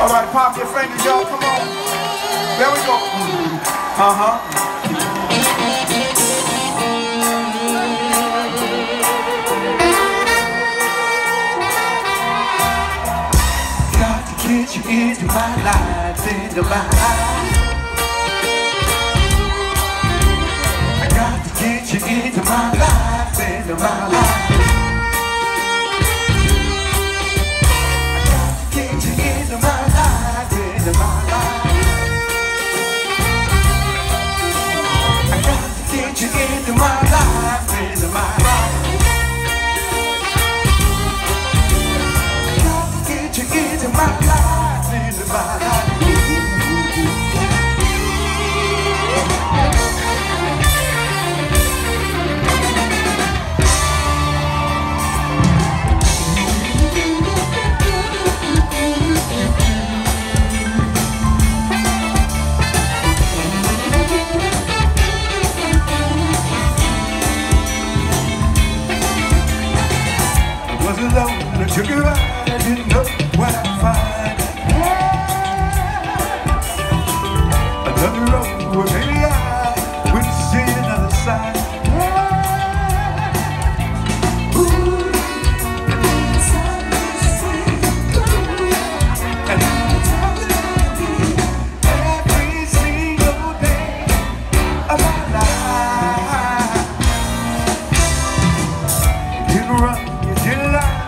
All right, pop your fingers, y'all. Come on. There we go. Uh-huh. Got to get you into my life, into my life. You into my life, my life. To get you into my life, into my life. I didn't know what I find. Another road maybe I see another side And every single day of. You run, you didn't lie